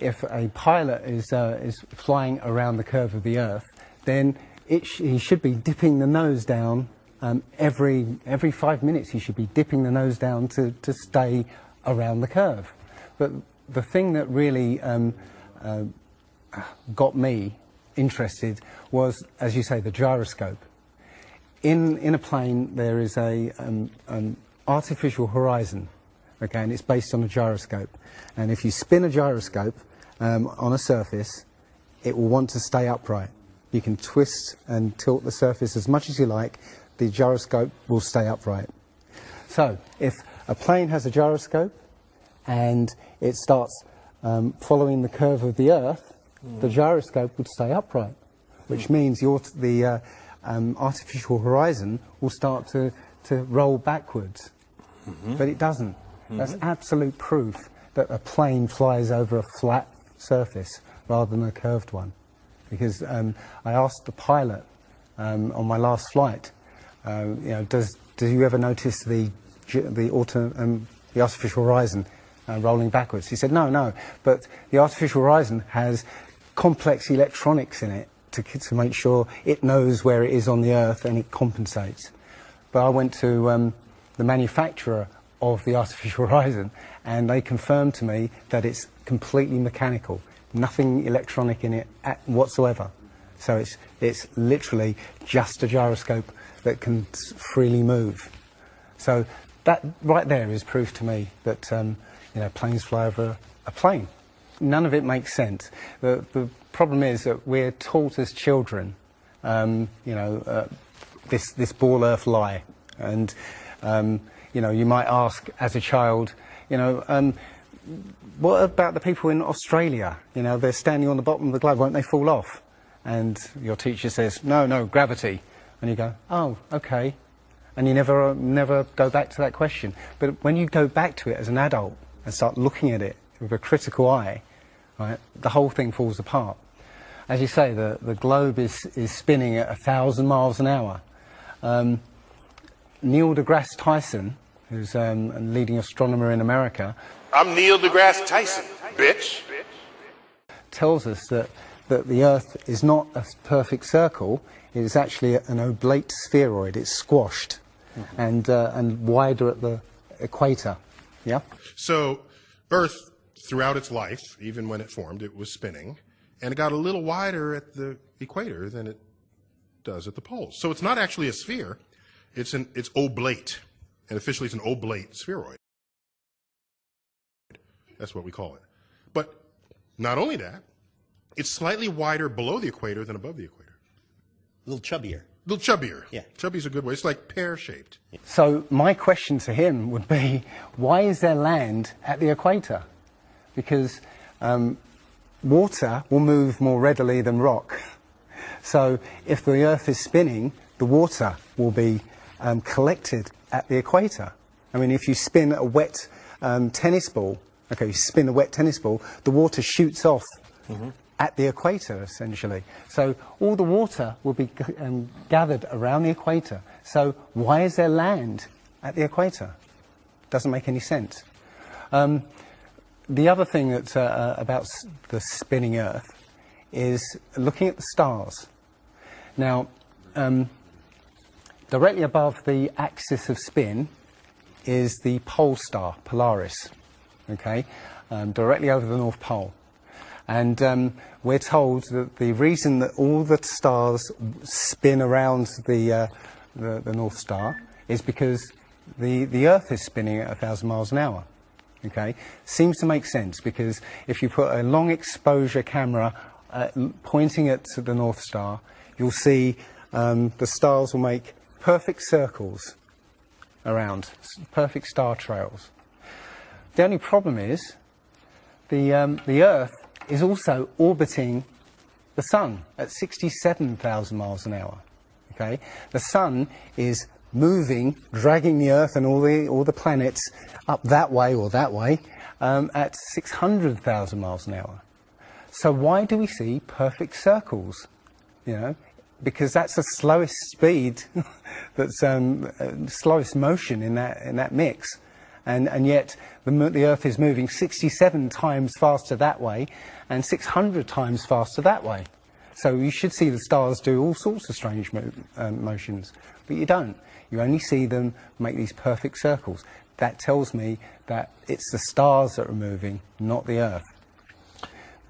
if a pilot is, uh, is flying around the curve of the Earth, then sh he should be dipping the nose down um, every, every five minutes. He should be dipping the nose down to, to stay around the curve. But the thing that really um, uh, got me interested was, as you say, the gyroscope. In, in a plane, there is a, um, an artificial horizon, okay, and it's based on a gyroscope. And if you spin a gyroscope um, on a surface, it will want to stay upright. You can twist and tilt the surface as much as you like, the gyroscope will stay upright. So, if a plane has a gyroscope and it starts um, following the curve of the Earth, mm. the gyroscope would stay upright, which mm. means your, the uh, um, artificial horizon will start to, to roll backwards. Mm-hmm. But it doesn't. Mm-hmm. That's absolute proof that a plane flies over a flat surface rather than a curved one. Because um, I asked the pilot um, on my last flight, uh, you know, does, do you ever notice the, the, auto, um, the artificial horizon uh, rolling backwards? He said, no, no, but the artificial horizon has complex electronics in it to, to make sure it knows where it is on the Earth and it compensates. But I went to um, the manufacturer of the artificial horizon and they confirmed to me that it's completely mechanical, nothing electronic in it whatsoever. So it's, it's literally just a gyroscope that can freely move. So that right there is proof to me that um, you know, planes fly over a plane. None of it makes sense. The, the problem is that we're taught as children, um, you know, uh, this, this ball earth lie. And, um, you know, you might ask as a child, you know, um, what about the people in Australia? You know, they're standing on the bottom of the globe, won't they fall off? And your teacher says, no, no, gravity. And you go, oh, okay. And you never, never go back to that question. But when you go back to it as an adult and start looking at it with a critical eye, right, the whole thing falls apart. As you say, the, the globe is, is spinning at a thousand miles an hour. Um, Neil deGrasse Tyson, who's um, a leading astronomer in America. I'm Neil deGrasse Tyson, bitch. Tells us that, that the Earth is not a perfect circle, it is actually an oblate spheroid. It's squashed mm -hmm. and, uh, and wider at the equator. Yeah? So, Earth, throughout its life, even when it formed, it was spinning, and it got a little wider at the equator than it does at the poles. So it's not actually a sphere, it's, an, it's oblate. And officially, it's an oblate spheroid. That's what we call it. But not only that, it's slightly wider below the equator than above the equator. A little chubbier. A little chubbier. Yeah. Chubby's a good way. It's like pear shaped. So, my question to him would be why is there land at the equator? Because um, water will move more readily than rock. So, if the Earth is spinning, the water will be um, collected at the equator. I mean, if you spin a wet um, tennis ball, okay, you spin a wet tennis ball, the water shoots off mm -hmm at the equator, essentially. So all the water will be um, gathered around the equator. So why is there land at the equator? Doesn't make any sense. Um, the other thing that, uh, uh about the spinning Earth is looking at the stars. Now, um, directly above the axis of spin is the pole star, Polaris, okay, um, directly over the North Pole. And um, we're told that the reason that all the stars spin around the, uh, the, the, North Star is because the, the Earth is spinning at 1,000 miles an hour. Okay? Seems to make sense because if you put a long exposure camera uh, pointing at the North Star, you'll see um, the stars will make perfect circles around, perfect star trails. The only problem is the, um, the Earth is also orbiting the Sun at 67,000 miles an hour. Okay? The Sun is moving, dragging the Earth and all the, all the planets up that way or that way um, at 600,000 miles an hour. So why do we see perfect circles? You know, because that's the slowest speed, that's um, uh, slowest motion in that in that mix, And, and yet the, the Earth is moving 67 times faster that way and 600 times faster that way. So you should see the stars do all sorts of strange mo- um, motions, but you don't. You only see them make these perfect circles. That tells me that it's the stars that are moving, not the Earth.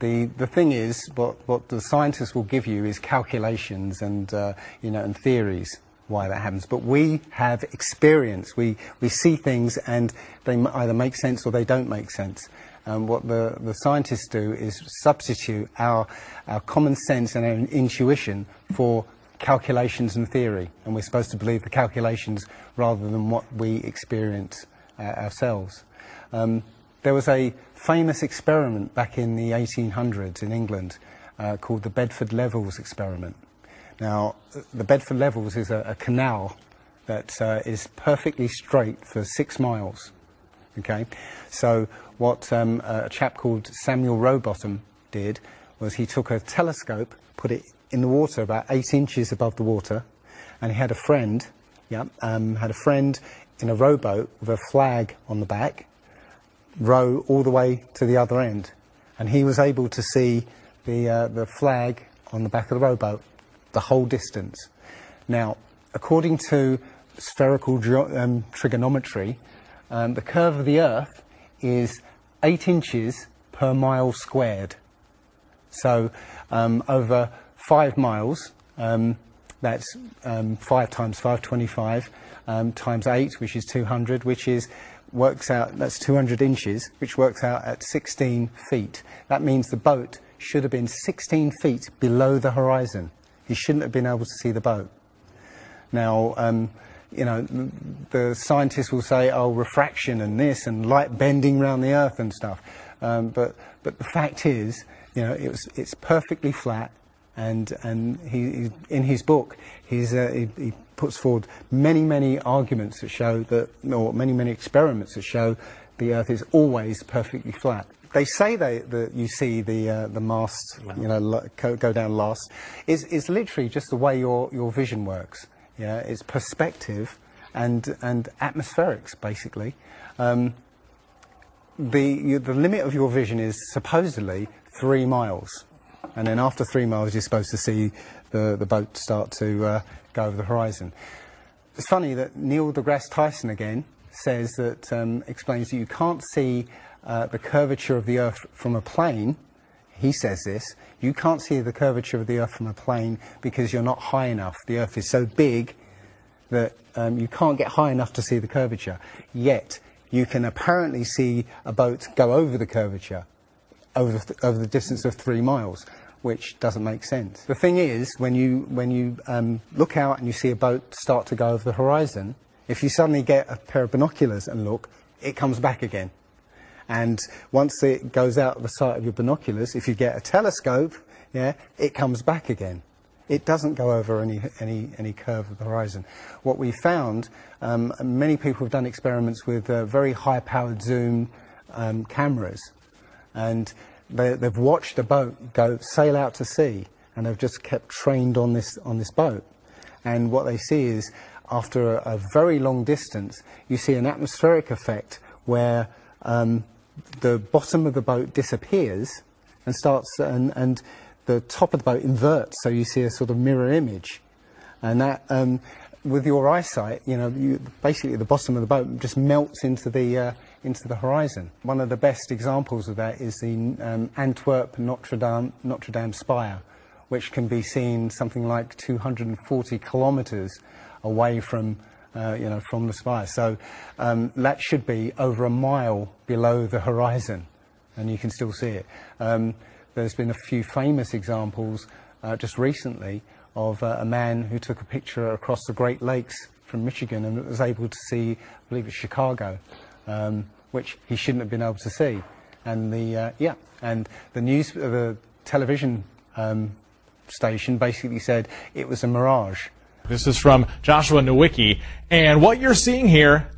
The, the thing is, what, what the scientists will give you is calculations and, uh, you know, and theories why that happens. But we have experience. We, we see things and they either make sense or they don't make sense. And what the, the scientists do is substitute our, our common sense and our intuition for calculations and theory. And we're supposed to believe the calculations rather than what we experience uh, ourselves. Um, there was a famous experiment back in the 1800s in England uh, called the Bedford Levels experiment. Now, the Bedford Levels is a, a canal that uh, is perfectly straight for six miles. Okay, so what um, a chap called Samuel Rowbotham did was he took a telescope, put it in the water about eight inches above the water, and he had a friend, yeah, um, had a friend in a rowboat with a flag on the back, row all the way to the other end, and he was able to see the uh, the flag on the back of the rowboat the whole distance. Now, according to spherical um, trigonometry, um, the curve of the Earth is eight inches per mile squared. So um, over five miles, um, that's um, five times five, 25, um, times eight, which is 200, which is works out, that's 200 inches, which works out at 16 feet. That means the boat should have been 16 feet below the horizon. He shouldn't have been able to see the boat. Now, um, you know, the scientists will say, oh, refraction and this and light bending around the Earth and stuff. Um, but, but the fact is, you know, it was, it's perfectly flat. And, and he, he, in his book, he's, uh, he, he puts forward many, many arguments that show that, or many, many experiments that show the Earth is always perfectly flat. They say they, that you see the, uh, the mast, you know, go, down last. It's, it's literally just the way your, your vision works. Yeah, it's perspective and, and atmospherics, basically. Um, the, you, the limit of your vision is supposedly three miles. And then after three miles, you're supposed to see the, the boat start to uh, go over the horizon. It's funny that Neil deGrasse Tyson again says that, um, explains that you can't see uh, the curvature of the Earth from a plane. He says this. You can't see the curvature of the Earth from a plane because you're not high enough. The Earth is so big that um, you can't get high enough to see the curvature. Yet, you can apparently see a boat go over the curvature over the, over the distance of three miles, which doesn't make sense. The thing is, when you, when you um, look out and you see a boat start to go over the horizon, if you suddenly get a pair of binoculars and look, it comes back again. And once it goes out of the sight of your binoculars, if you get a telescope, yeah, it comes back again. It doesn't go over any, any, any curve of the horizon. What we found, um, many people have done experiments with uh, very high powered zoom um, cameras, and they, they've watched a boat go sail out to sea, and they've just kept trained on this, on this boat. And what they see is, after a, a very long distance, you see an atmospheric effect where um, the bottom of the boat disappears and starts, and, and the top of the boat inverts, so you see a sort of mirror image. And that, um, with your eyesight, you know, you, basically the bottom of the boat just melts into the, uh, into the horizon. One of the best examples of that is the um, Antwerp Notre Dame, Notre Dame spire, which can be seen something like 240 kilometres away from, uh, you know, from the spire. So um, that should be over a mile below the horizon, and you can still see it. Um, there's been a few famous examples uh, just recently of uh, a man who took a picture across the Great Lakes from Michigan and was able to see, I believe it's Chicago, um, which he shouldn't have been able to see. And the uh, yeah, and the news, uh, the television um, station basically said it was a mirage. This is from Joshua Nowicki, and what you're seeing here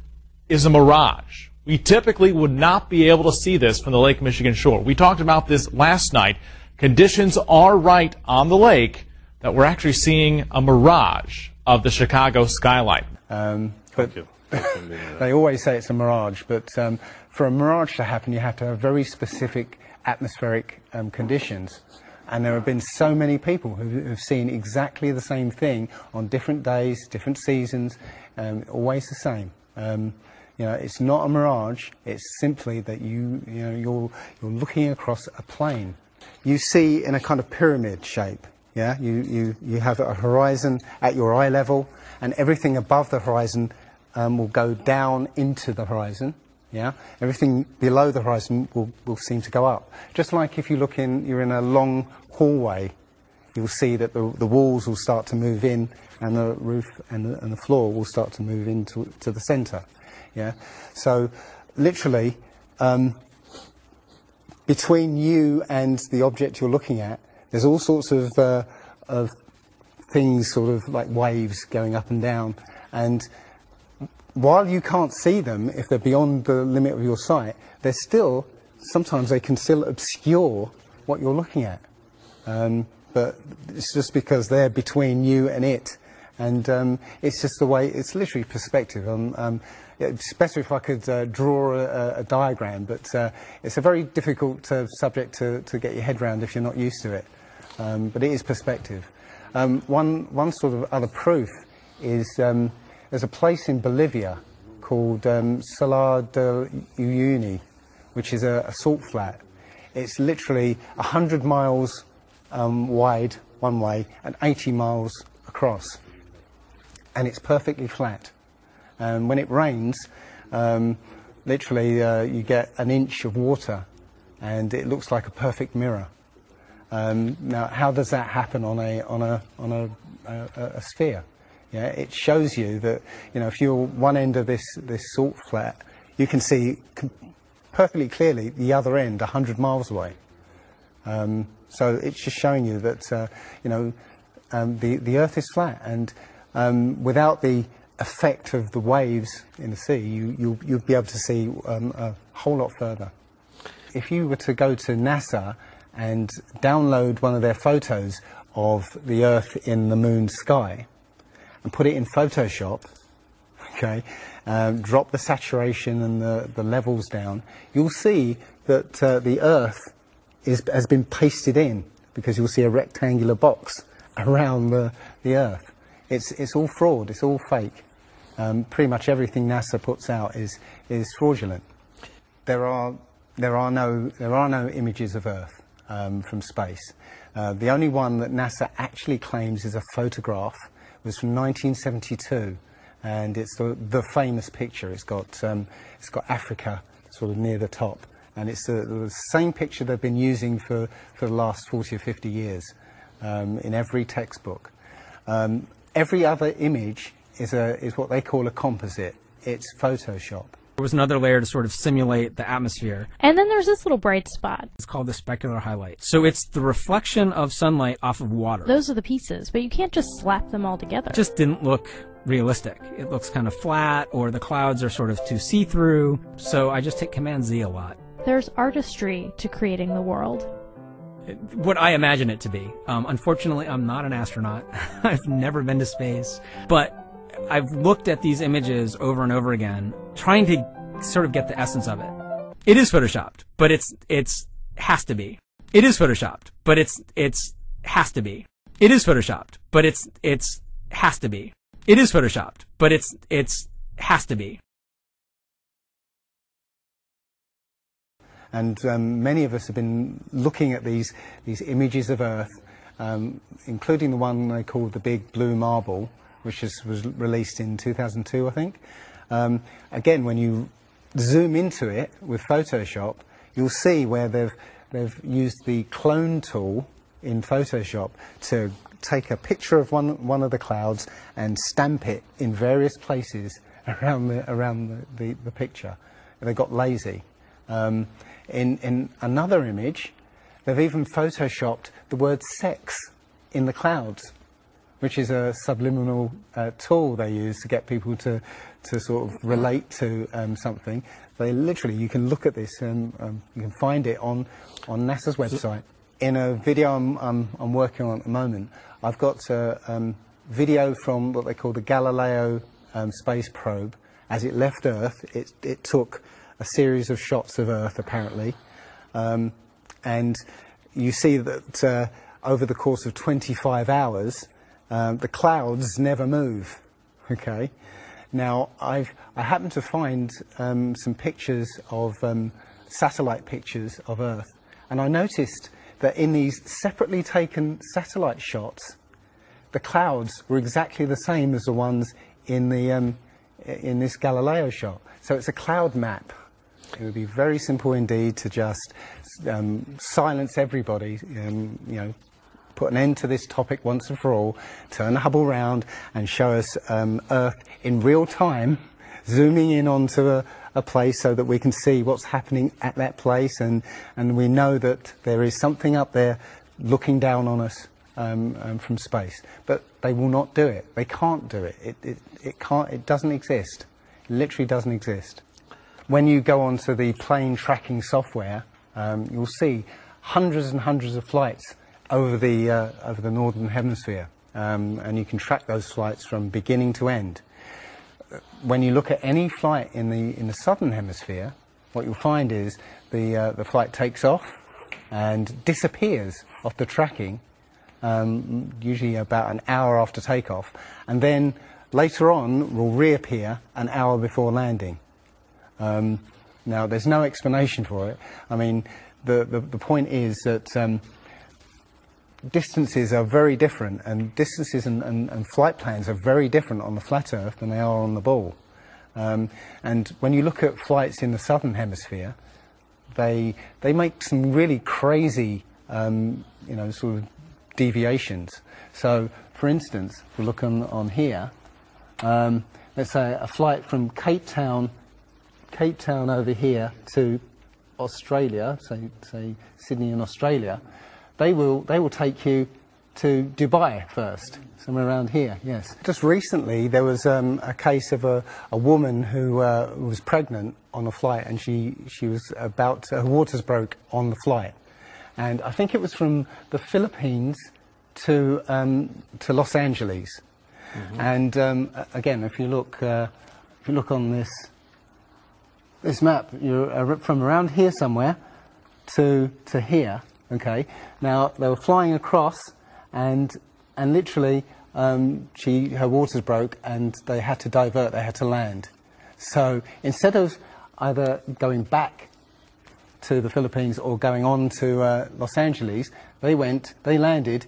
is a mirage. We typically would not be able to see this from the Lake Michigan shore. We talked about this last night. Conditions are right on the lake that we're actually seeing a mirage of the Chicago skyline. Um, but they always say it's a mirage, but um, for a mirage to happen, you have to have very specific atmospheric um, conditions. And there have been so many people who have seen exactly the same thing on different days, different seasons, um, always the same. Um, you know, it's not a mirage. It's simply that you, you know, you're, you're looking across a plane. You see in a kind of pyramid shape. Yeah, you, you, you have a horizon at your eye level, and everything above the horizon um, will go down into the horizon. Yeah, everything below the horizon will, will seem to go up. Just like if you look in, you're in a long hallway, you'll see that the, the walls will start to move in, and the roof and the, and the floor will start to move into to the centre. Yeah, so literally. Um, between you and the object you're looking at, there's all sorts of, uh, of things, sort of like waves going up and down. And while you can't see them, if they're beyond the limit of your sight, they're still, sometimes they can still obscure what you're looking at. Um, but it's just because they're between you and it. And um, it's just the way, it's literally perspective. Um, um, it's better if I could uh, draw a, a, diagram, but uh, it's a very difficult uh, subject to, to get your head around if you're not used to it. Um, but it is perspective. Um, one, one sort of other proof is there's a place in Bolivia called um, Salar de Uyuni, which is a, a salt flat. It's literally 100 miles um, wide one way and 80 miles across. And it's perfectly flat. And when it rains, um, literally uh, you get an inch of water and it looks like a perfect mirror. Um, now, how does that happen on a, on a, on a, a, a, sphere? Yeah, it shows you that, you know, if you're one end of this, this salt flat, you can see perfectly clearly the other end 100 miles away. Um, so it's just showing you that, uh, you know, um, the, the Earth is flat, and um, without the effect of the waves in the sea, you, you'll, you'll be able to see um, a whole lot further. If you were to go to NASA and download one of their photos of the Earth in the moon sky and put it in Photoshop, okay, um, drop the saturation and the, the levels down, you'll see that uh, the Earth is, has been pasted in because you'll see a rectangular box around the, the Earth. It's, it's all fraud, it's all fake. Um, pretty much everything NASA puts out is, is fraudulent. There are, there, are no, there are no images of Earth um, from space. Uh, the only one that NASA actually claims is a photograph was from 1972, and it's the, the famous picture. It's got, um, it's got Africa sort of near the top and it's the, the, same picture they've been using for, for the last 40 or 50 years um, in every textbook. Um, every other image is, a, is what they call a composite. It's Photoshop. There was another layer to sort of simulate the atmosphere. And then there's this little bright spot. It's called the specular highlight. So it's the reflection of sunlight off of water. Those are the pieces, but you can't just slap them all together. It just didn't look realistic. It looks kind of flat, or the clouds are sort of too see through. So I just hit Command Z a lot. There's artistry to creating the world. What I imagine it to be. Um, unfortunately, I'm not an astronaut. I've never been to space. But I've looked at these images over and over again, trying to sort of get the essence of it. It is photoshopped, but it's, it's, has to be. It is photoshopped, but it's, it's, has to be. It is photoshopped, but it's, it's, has to be. It is photoshopped, but it's, it's, has to be. And um, many of us have been looking at these, these images of Earth, um, including the one they called the Big Blue Marble, which is, was released in 2002, I think. Um, again, when you zoom into it with Photoshop, you'll see where they've, they've used the clone tool in Photoshop to take a picture of one, one of the clouds and stamp it in various places around the, around the, the, the picture. They got lazy. Um, in, in another image, they've even photoshopped the word sex in the clouds, which is a subliminal uh, tool they use to get people to, to sort of relate to um, something. They literally, you can look at this and um, you can find it on, on NASA's website. In a video I'm, I'm, I'm working on at the moment, I've got a um, video from what they call the Galileo um, space probe as it left Earth, it, it took a series of shots of Earth, apparently. Um, and you see that uh, over the course of 25 hours, um, the clouds never move. Okay. Now, I've, I happened to find um, some pictures of um, satellite pictures of Earth, and I noticed that in these separately taken satellite shots, the clouds were exactly the same as the ones in the um, in this Galileo shot. So it's a cloud map. It would be very simple indeed to just um, silence everybody, um, you know, put an end to this topic once and for all, turn the Hubble round and show us um, Earth in real time, zooming in onto a, a place so that we can see what's happening at that place and, and we know that there is something up there looking down on us um, um, from space. But they will not do it. They can't do it. It, it, it, can't, it doesn't exist. It literally doesn't exist. When you go onto the plane tracking software, um, you'll see hundreds and hundreds of flights over the, uh, over the northern hemisphere. Um, and you can track those flights from beginning to end. When you look at any flight in the, in the southern hemisphere, what you'll find is the, uh, the flight takes off and disappears off the tracking, um, usually about an hour after takeoff, and then later on will reappear an hour before landing. Um, now, there's no explanation for it. I mean, the, the, the point is that um, distances are very different, and distances and, and, and, flight plans are very different on the flat Earth than they are on the ball. Um, and when you look at flights in the southern hemisphere, they they make some really crazy, um, you know, sort of deviations. So, for instance, if we look on, on here, um, let's say a flight from Cape Town, Cape Town over here to Australia, say, say Sydney in Australia, they will, they will take you to Dubai first, somewhere around here, yes. Just recently, there was um, a case of a, a woman who uh, was pregnant on a flight and she, she was about, her waters broke on the flight. And I think it was from the Philippines to, um, to Los Angeles. Mm-hmm. And um, again, if you look, uh, if you look on this, this map, you're uh, from around here somewhere to, to here, okay? Now, they were flying across and, and literally um, she, her waters broke and they had to divert, they had to land. So instead of either going back to the Philippines or going on to uh, Los Angeles, they went, they landed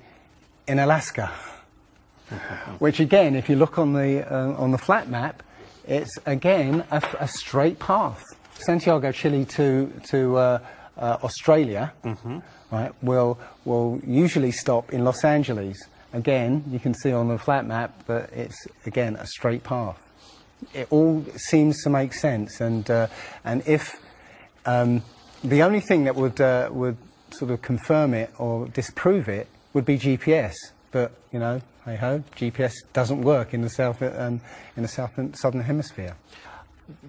in Alaska. Which again, if you look on the, uh, on the flat map, it's again a, a, straight path. Santiago, Chile to, to uh, uh, Australia, mm-hmm. Right, will, will usually stop in Los Angeles. Again, you can see on the flat map that it's, again, a straight path. It all seems to make sense, and, uh, and if um, the only thing that would, uh, would sort of confirm it or disprove it would be GPS. But, you know, hey ho, GPS doesn't work in the, south, um, in the south, southern hemisphere.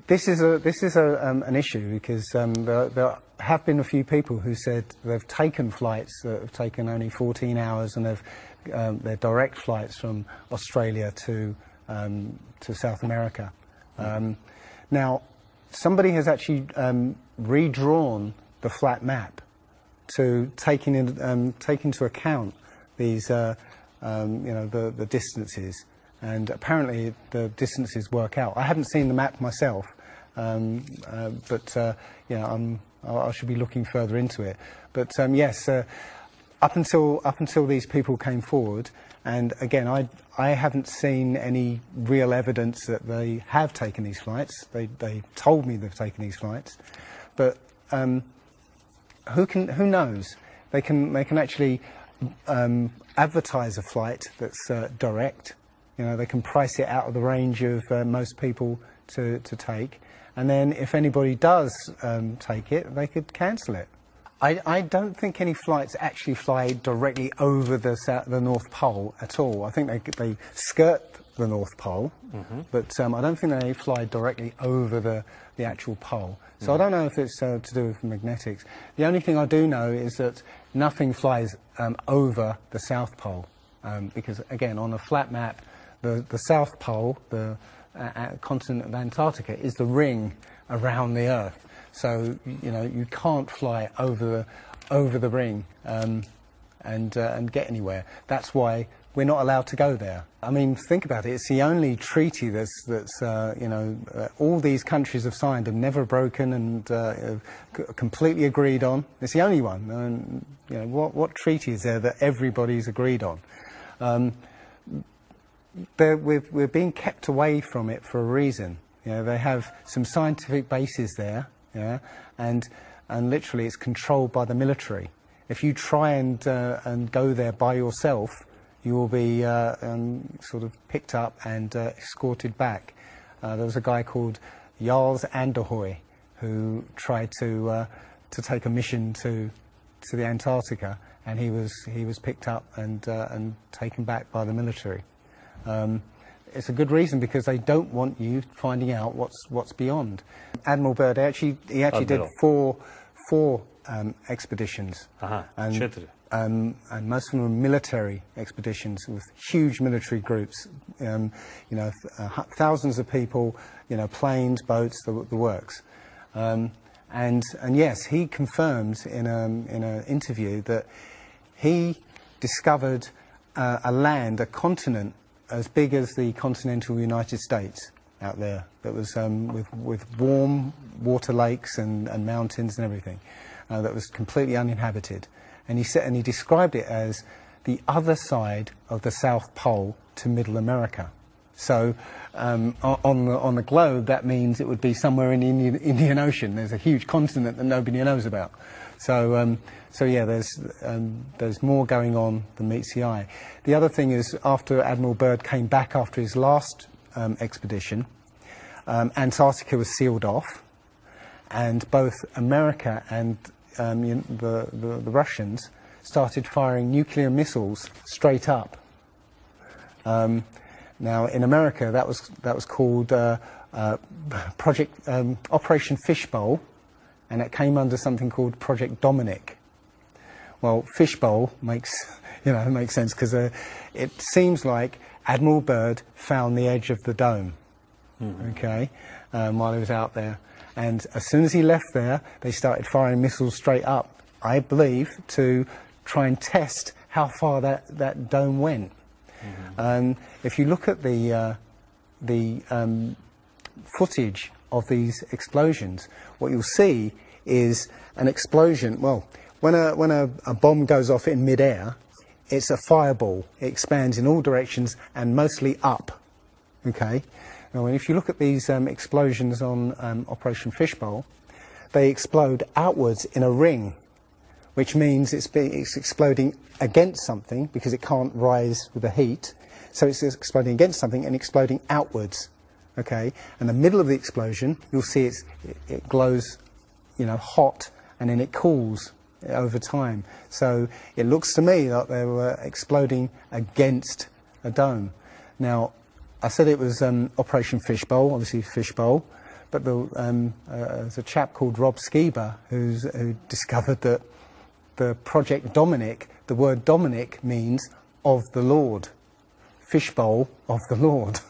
This is, a, this is a, um, an issue because um, there, there, have been a few people who said they've taken flights that have taken only 14 hours and they've, um, they're direct flights from Australia to, um, to South America. Um, now, somebody has actually um, redrawn the flat map to take, in, take into account these, uh, you know, the, the distances. And apparently the distances work out. I haven't seen the map myself, um, uh, but uh, know, I'm, I should be looking further into it. But um, yes, uh, up until up until these people came forward, and again, I I haven't seen any real evidence that they have taken these flights. They they told me they've taken these flights, but um, who can who knows? They can they can actually um, advertise a flight that's uh, direct. You know, they can price it out of the range of uh, most people to, to take. And then if anybody does um, take it, they could cancel it. I, I, don't think any flights actually fly directly over the, south, the North Pole at all. I think they, they skirt the North Pole, mm-hmm. but um, I don't think they fly directly over the, the actual pole. So mm. I don't know if it's uh, to do with magnetics. The only thing I do know is that nothing flies um, over the South Pole, um, because again, on a flat map, the, the South Pole, the, uh, uh, continent of Antarctica is the ring around the Earth. So you know you can't fly over the over the ring um, and uh, and get anywhere. That's why we're not allowed to go there. I mean, think about it. It's the only treaty that's that's uh, you know uh, all these countries have signed and never broken and uh, completely agreed on. It's the only one. And, you know what what treaty is there that everybody's agreed on? Um, we're, we're being kept away from it for a reason. You know, they have some scientific bases there, yeah, and, and literally it's controlled by the military. If you try and, uh, and go there by yourself, you will be uh, um, sort of picked up and uh, escorted back. Uh, there was a guy called Jarls Anderhoy who tried to, uh, to take a mission to, to the Antarctica, and he was, he was picked up and, uh, and taken back by the military. Um, it's a good reason because they don't want you finding out what's what's beyond. Admiral Byrd actually he actually Admiral. did four four um, expeditions. And, um, and most of them were military expeditions with huge military groups, um, you know, uh, thousands of people, you know, planes, boats, the, the works. Um, and, and yes, he confirms in an in an interview that he discovered uh, a land, a continent as big as the continental United States out there that was um, with, with warm water lakes and, and mountains and everything uh, that was completely uninhabited. And he, said, and he described it as the other side of the South Pole to Middle America. So um, on, the, on the globe, that means it would be somewhere in the Indian, Indian Ocean. There's a huge continent that nobody knows about. So, um, so yeah, there's, um, there's more going on than meets the eye. The other thing is, after Admiral Byrd came back after his last um, expedition, um, Antarctica was sealed off, and both America and um, you the, the, the Russians started firing nuclear missiles straight up. Um, now, in America, that was, that was called uh, uh, Project Operation Fishbowl, and it came under something called Project Dominic. Well, Fishbowl makes, you know, makes sense because uh, it seems like Admiral Byrd found the edge of the dome, okay, um, while he was out there. And as soon as he left there, they started firing missiles straight up, I believe, to try and test how far that, that dome went. Um, if you look at the, uh, the um, footage of these explosions, what you'll see is an explosion. Well, when a, when a, a bomb goes off in midair, it's a fireball. It expands in all directions and mostly up. Okay? Now, if you look at these um, explosions on um, Operation Fishbowl, they explode outwards in a ring which means it's, be, it's exploding against something because it can't rise with the heat. So it's exploding against something and exploding outwards. Okay, and the middle of the explosion, you'll see it, it glows, you know, hot, and then it cools over time. So it looks to me like they were exploding against a dome. Now, I said it was um, Operation Fishbowl, obviously Fishbowl, but the, um, uh, there's a chap called Rob Skiba who discovered that the Project Dominic, the word Dominic means of the Lord, fishbowl of the Lord.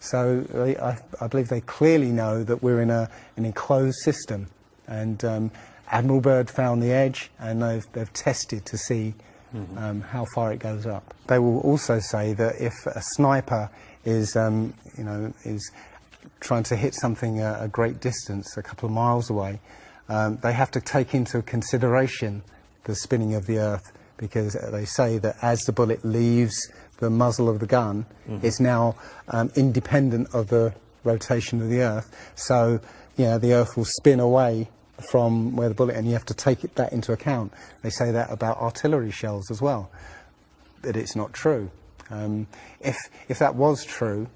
So they, I, I believe they clearly know that we're in a, an enclosed system. And um, Admiral Byrd found the edge and they've, they've tested to see um, how far it goes up. They will also say that if a sniper is, um, you know, is trying to hit something a, a great distance, a couple of miles away, um, they have to take into consideration the spinning of the Earth because they say that as the bullet leaves the muzzle of the gun, is now um, independent of the rotation of the Earth. So, you know, the Earth will spin away from where the bullet, and you have to take it, that into account. They say that about artillery shells as well, that it's not true. Um, if, if that was true,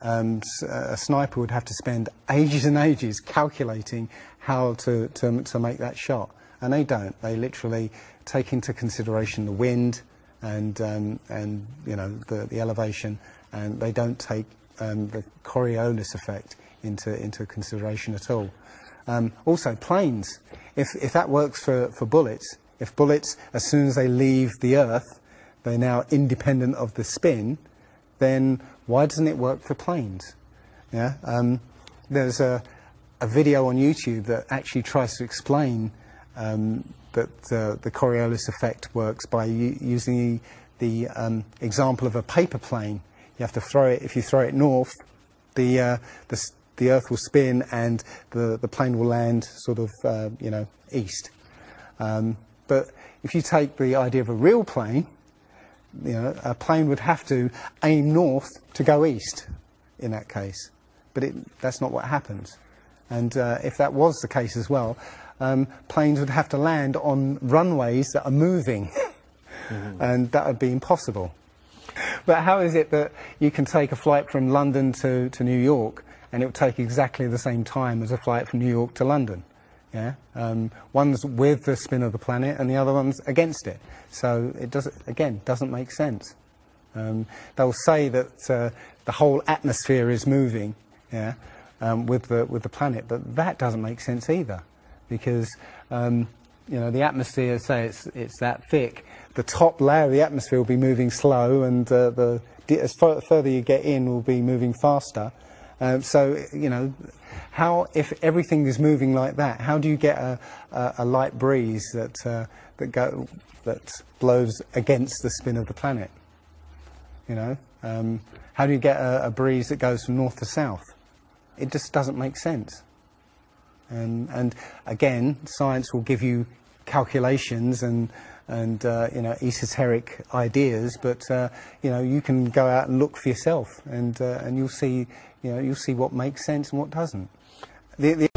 um, s- a sniper would have to spend ages and ages calculating how to, to, to make that shot. And they don't. They literally take into consideration the wind and, um, and you know, the, the elevation, and they don't take um, the Coriolis effect into, into consideration at all. Um, also, planes. If, if that works for, for bullets, if bullets, as soon as they leave the Earth, they're now independent of the spin, then why doesn't it work for planes? Yeah, um, there's a, a video on YouTube that actually tries to explain um, that uh, the Coriolis effect works by using the, the um, example of a paper plane. You have to throw it. If you throw it north, the uh, the, the Earth will spin and the, the plane will land sort of uh, you know east. Um, but if you take the idea of a real plane, you know, a plane would have to aim north to go east in that case. But it, that's not what happens. And uh, if that was the case as well, um, planes would have to land on runways that are moving. And that would be impossible. But how is it that you can take a flight from London to, to New York and it will take exactly the same time as a flight from New York to London? Yeah, um, one's with the spin of the planet and the other one's against it. So it does again doesn't make sense. Um, they'll say that uh, the whole atmosphere is moving, yeah, um, with the with the planet, but that doesn't make sense either, because um, you know the atmosphere, say it's it's that thick, the top layer of the atmosphere will be moving slow, and uh, the as far, further you get in, will be moving faster. Um, so you know, how if everything is moving like that, how do you get a, a, a light breeze that uh, that go that blows against the spin of the planet? You know, um, how do you get a, a breeze that goes from north to south? It just doesn't make sense. Um, and again, science will give you calculations and and uh, you know esoteric ideas, but uh, you know you can go out and look for yourself, and uh, and you'll see you know you'll see what makes sense and what doesn't. The, the